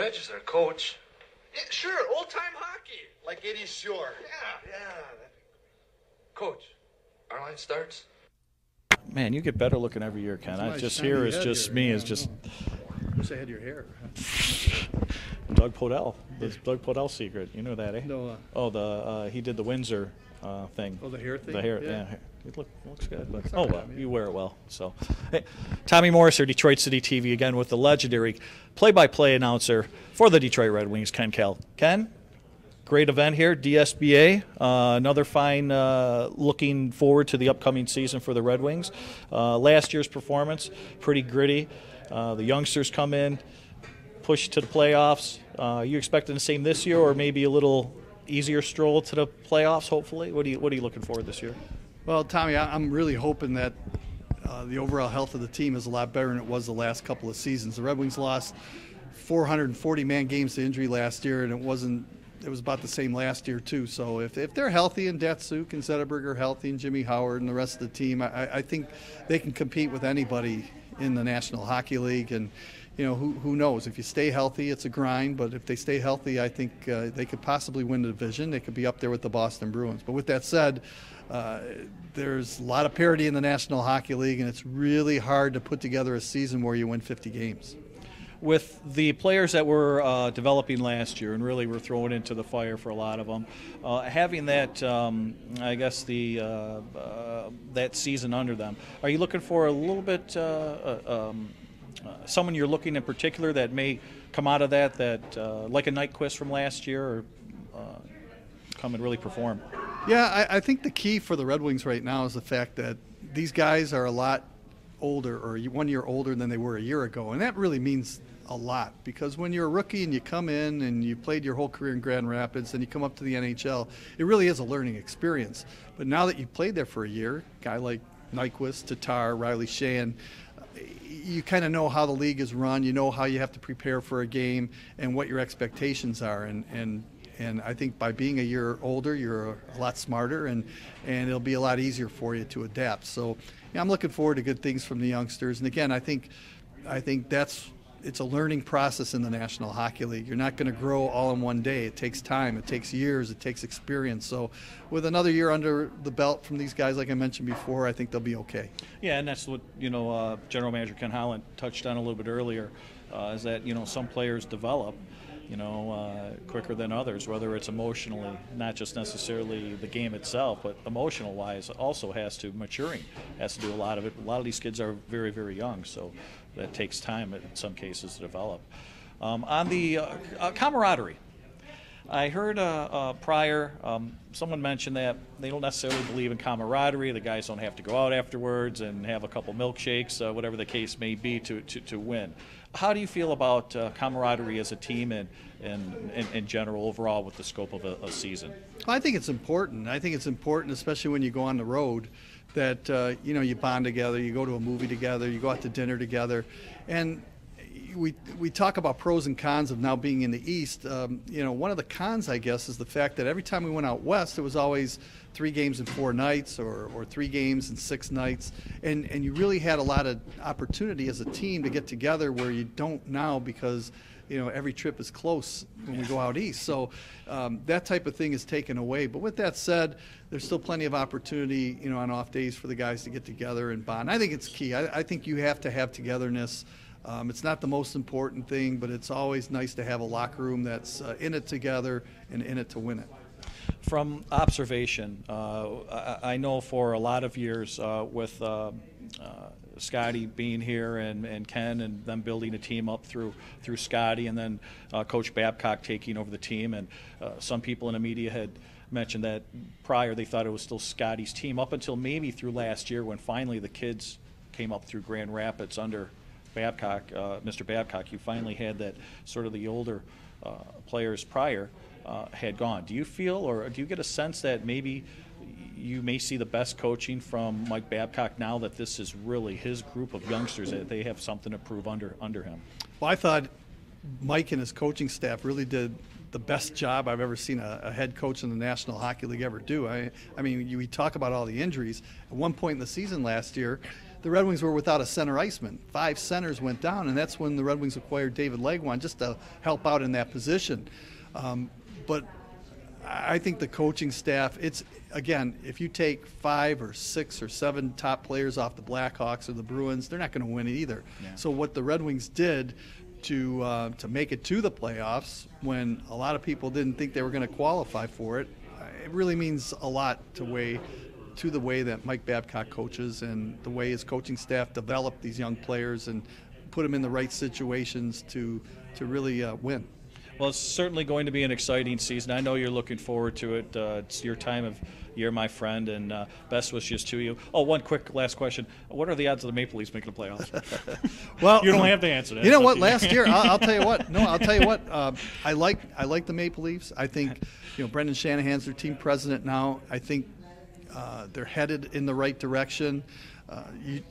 Reg is our coach. Yeah, sure, old time hockey. Like Eddie Shore. Yeah. Yeah. Coach, our line starts. Man, you get better looking every year, Ken. I nice just shiny here is just here. me Yeah, is just know. Wish I had your hair. Doug Podell. The Doug Podell secret. You know that, eh? No, uh, Oh, the uh, he did the Windsor uh, thing. Oh, the hair thing? The hair, Yeah. yeah. It look, looks good. But, oh well, you wear it well. So, hey, Tommy Morris here, Detroit City TV again with the legendary play-by-play announcer for the Detroit Red Wings, Ken Kal. Ken, great event here, DSBA. Uh, another fine. Uh, looking forward to the upcoming season for the Red Wings. Uh, last year's performance, pretty gritty. Uh, the youngsters come in, push to the playoffs. Uh, you expecting the same this year, or maybe a little easier stroll to the playoffs? Hopefully, what are you what are you looking for this year? Well, Tommy, I'm really hoping that uh, the overall health of the team is a lot better than it was the last couple of seasons. The Red Wings lost 440 man games to injury last year, and it wasn't. It was about the same last year too. So if, if they're healthy and Datsyuk and Zetterberg are healthy and Jimmy Howard and the rest of the team, I, I think they can compete with anybody in the National Hockey League. And you know who, who knows? If you stay healthy, it's a grind. But if they stay healthy, I think uh, they could possibly win the division. They could be up there with the Boston Bruins. But with that said, uh, there's a lot of parity in the National Hockey League, and it's really hard to put together a season where you win 50 games. with the players that were uh, developing last year and really were thrown into the fire for a lot of them, uh, having that, um, I guess the uh, uh, that season under them, are you looking for a little bit uh, um, uh, someone you're looking in particular that may come out of that that uh, like a Nyquist from last year or uh, come and really perform? Yeah, I, I think the key for the Red Wings right now is the fact that these guys are a lot older or one year older than they were a year ago. And that really means a lot because when you're a rookie and you come in and you played your whole career in Grand Rapids and you come up to the NHL, it really is a learning experience. But now that you've played there for a year, a guy like Nyquist, Tatar, Riley Sheahan, you kind of know how the league is run. You know how you have to prepare for a game and what your expectations are. And, and and I think by being a year older, you're a lot smarter, and, and it'll be a lot easier for you to adapt. So, yeah, I'm looking forward to good things from the youngsters. And again, I think, I think that's it's a learning process in the National Hockey League. You're not going to grow all in one day. It takes time. It takes years. It takes experience. So, with another year under the belt from these guys, like I mentioned before, I think they'll be okay. Yeah, and that's what you know. Uh, General Manager Ken Holland touched on a little bit earlier, uh, is that you know some players develop, you know, uh, quicker than others. Whether it's emotionally, not just necessarily the game itself, but emotional wise, also has to maturing has to do a lot of it. A lot of these kids are very very young, so that takes time in some cases to develop. Um, on the uh, uh, camaraderie. I heard uh, uh, prior um, someone mentioned that they don't necessarily believe in camaraderie. The guys don't have to go out afterwards and have a couple milkshakes, uh, whatever the case may be, to, to, to win. How do you feel about uh, camaraderie as a team and, and, and in general overall with the scope of a, a season? I think it's important. I think it's important, especially when you go on the road, that uh, you know you bond together. You go to a movie together. You go out to dinner together, and we we talk about pros and cons of now being in the East. Um, you know, one of the cons, I guess, is the fact that every time we went out west, it was always three games in four nights or, or three games in six nights, and and you really had a lot of opportunity as a team to get together where you don't now because you know every trip is close when we go out east. So um, that type of thing is taken away. But with that said, there's still plenty of opportunity, you know, on off days for the guys to get together and bond. I think it's key. I, I think you have to have togetherness. Um, it's not the most important thing, but it's always nice to have a locker room that's uh, in it together and in it to win it. From observation, uh, I, I know for a lot of years uh, with uh, uh, Scotty being here and, and Ken and them building a team up through through Scotty and then uh, Coach Babcock taking over the team and some people in the media had mentioned that prior they thought it was still Scotty's team up until maybe through last year when finally the kids came up through Grand Rapids under Babcock, uh, Mr. Babcock. You finally had that sort of the older uh, players prior uh, had gone. Do you feel or do you get a sense that maybe you may see the best coaching from Mike Babcock now that this is really his group of youngsters that they have something to prove under under him? Well, I thought Mike and his coaching staff really did the best job I've ever seen a, a, head coach in the National Hockey League ever do. I, I mean, you, we talk about all the injuries. At one point in the season last year, the Red Wings were without a center iceman. Five centers went down, and that's when the Red Wings acquired David Legwand just to help out in that position. Um, but I think the coaching staff, it's again, if you take five or six or seven top players off the Blackhawks or the Bruins, they're not going to win it either. Yeah. So what the Red Wings did to uh, to make it to the playoffs when a lot of people didn't think they were going to qualify for it, it really means a lot to way to the way that Mike Babcock coaches and the way his coaching staff develop these young players and put them in the right situations to to really uh, win. Well, it's certainly going to be an exciting season. I know you're looking forward to it. Uh, it's your time of year, my friend, and uh, best wishes to you. Oh, one quick last question: What are the odds of the Maple Leafs making the playoffs? Well, you don't have to answer that. You know what? you. Last year, I'll, I'll tell you what. No, I'll tell you what. Uh, I like I like the Maple Leafs. I think you know Brendan Shanahan's their team president now. I think uh, they're headed in the right direction. Uh, you,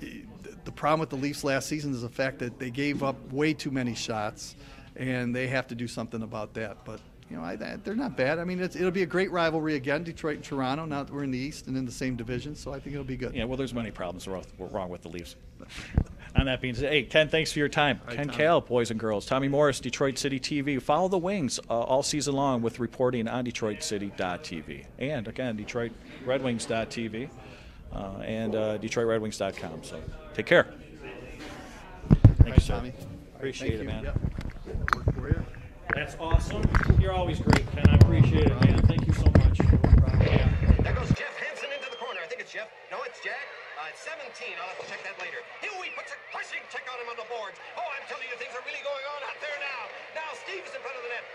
the problem with the Leafs last season is the fact that they gave up way too many shots, and they have to do something about that. But you know, I, they're not bad. I mean, it's, it'll be a great rivalry again, Detroit and Toronto. Now that we're in the East and in the same division, so I think it'll be good. Yeah, well, there's many problems wrong with the Leafs. On that being said, hey, Ken, thanks for your time. right, Ken Tommy. Kal, boys and girls. Tommy Morris, Detroit City TV. Follow the Wings uh, all season long with reporting on DetroitCity.tv. And, again, DetroitRedWings.tv uh, and uh, DetroitRedWings.com. So take care. Thank you, Right, sir. Tommy. Appreciate Thank it, you. man. Yep. For you. That's awesome. You're always great, Ken. I appreciate it, man. Thank you so much. Yeah. There goes Jeff Hanson into the corner. I think it's Jeff. No, it's Jack. Uh, 17. I'll have to check that later. Huey puts a crushing check on him on the boards. Oh, I'm telling you, things are really going on out there now. Now Steve is in front of the net,